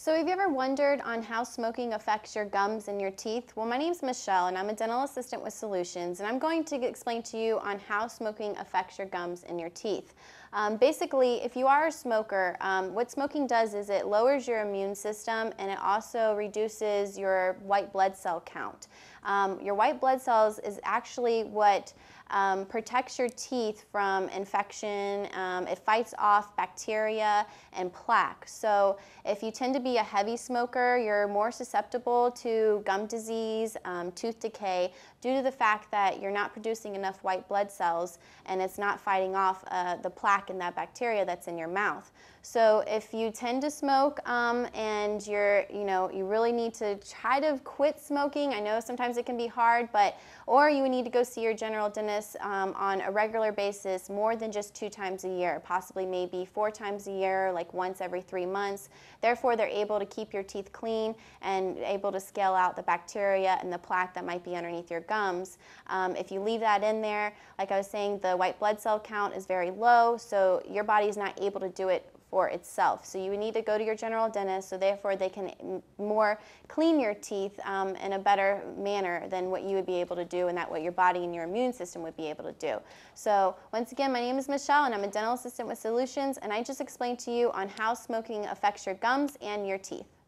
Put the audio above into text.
So have you ever wondered on how smoking affects your gums and your teeth? Well, my name is Michelle and I'm a dental assistant with Solutions and I'm going to explain to you on how smoking affects your gums and your teeth. Um, basically, if you are a smoker, um, what smoking does is it lowers your immune system and it also reduces your white blood cell count. Um, your white blood cells is actually what um, protects your teeth from infection. Um, it fights off bacteria and plaque. So if you tend to be a heavy smoker, you're more susceptible to gum disease, um, tooth decay, due to the fact that you're not producing enough white blood cells and it's not fighting off uh, the plaque and that bacteria that's in your mouth. So if you tend to smoke um, and you're, you know, you really need to try to quit smoking. I know sometimes it can be hard, but, or you need to go see your general dentist um, on a regular basis more than just two times a year, possibly maybe four times a year, like once every three months. Therefore, they're able to keep your teeth clean and able to scale out the bacteria and the plaque that might be underneath your gums. Um, if you leave that in there, like I was saying, the white blood cell count is very low, so your body is not able to do it for itself. So you need to go to your general dentist so therefore they can more clean your teeth um, in a better manner than what you would be able to do and that what your body and your immune system would be able to do. So once again, my name is Michelle and I'm a dental assistant with Solutions and I just explained to you on how smoking affects your gums and your teeth.